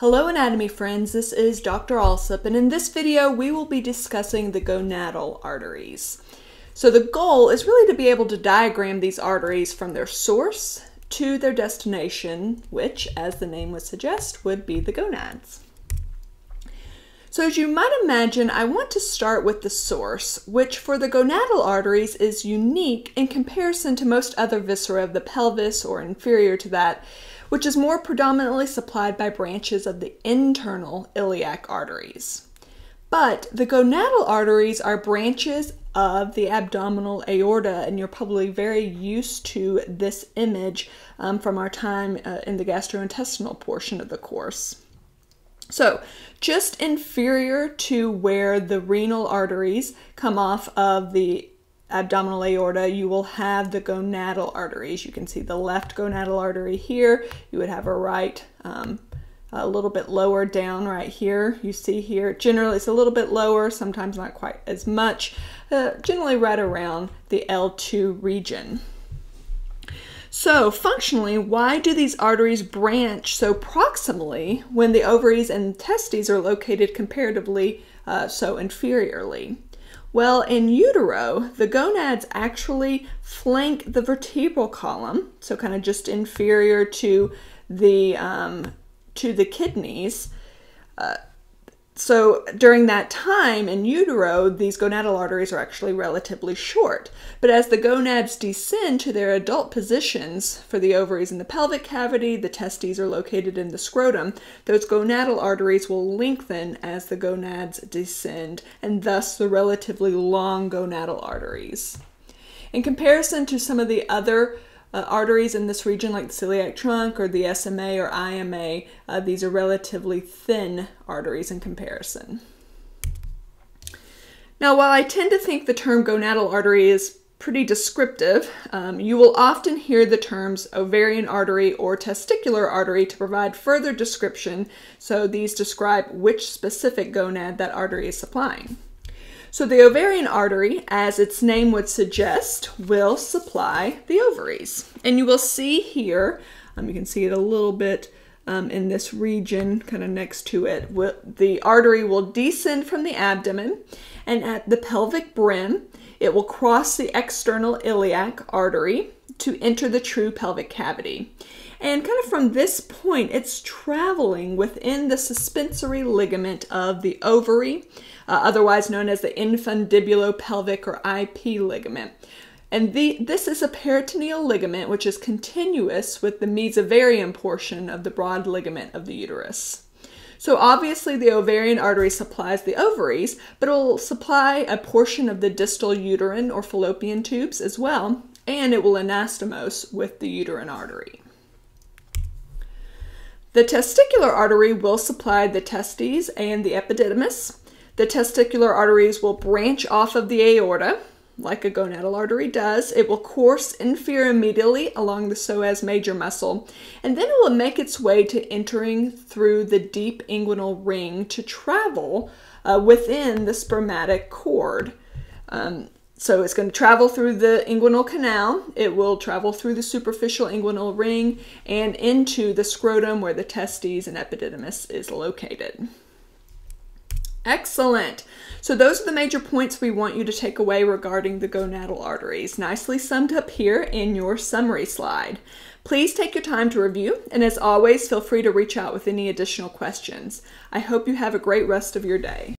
Hello anatomy friends, this is Dr. Alsup and in this video we will be discussing the gonadal arteries. So the goal is really to be able to diagram these arteries from their source to their destination, which as the name would suggest would be the gonads. So as you might imagine, I want to start with the source, which for the gonadal arteries is unique in comparison to most other viscera of the pelvis or inferior to that, which is more predominantly supplied by branches of the internal iliac arteries. But the gonadal arteries are branches of the abdominal aorta, and you're probably very used to this image um, from our time uh, in the gastrointestinal portion of the course. So, just inferior to where the renal arteries come off of the abdominal aorta, you will have the gonadal arteries. You can see the left gonadal artery here. You would have a right um, a little bit lower down right here. You see here, generally it's a little bit lower, sometimes not quite as much, uh, generally right around the L2 region. So functionally, why do these arteries branch so proximally when the ovaries and testes are located comparatively uh, so inferiorly? Well, in utero, the gonads actually flank the vertebral column, so kind of just inferior to the um, to the kidneys. Uh, so during that time in utero, these gonadal arteries are actually relatively short. But as the gonads descend to their adult positions for the ovaries in the pelvic cavity, the testes are located in the scrotum, those gonadal arteries will lengthen as the gonads descend, and thus the relatively long gonadal arteries. In comparison to some of the other uh, arteries in this region, like the celiac trunk or the SMA or IMA, uh, these are relatively thin arteries in comparison. Now, while I tend to think the term gonadal artery is pretty descriptive, um, you will often hear the terms ovarian artery or testicular artery to provide further description, so these describe which specific gonad that artery is supplying. So the ovarian artery, as its name would suggest, will supply the ovaries. And you will see here, um, you can see it a little bit um, in this region, kind of next to it. The artery will descend from the abdomen, and at the pelvic brim, it will cross the external iliac artery to enter the true pelvic cavity. And kind of from this point, it's traveling within the suspensory ligament of the ovary, uh, otherwise known as the infundibulopelvic or IP ligament. And the, this is a peritoneal ligament which is continuous with the mesovarium portion of the broad ligament of the uterus. So obviously the ovarian artery supplies the ovaries, but it will supply a portion of the distal uterine or fallopian tubes as well, and it will anastomose with the uterine artery. The testicular artery will supply the testes and the epididymis. The testicular arteries will branch off of the aorta, like a gonadal artery does. It will course inferior medially along the psoas major muscle, and then it will make its way to entering through the deep inguinal ring to travel uh, within the spermatic cord. Um, so it's going to travel through the inguinal canal, it will travel through the superficial inguinal ring, and into the scrotum where the testes and epididymis is located. Excellent. So those are the major points we want you to take away regarding the gonadal arteries, nicely summed up here in your summary slide. Please take your time to review, and as always, feel free to reach out with any additional questions. I hope you have a great rest of your day.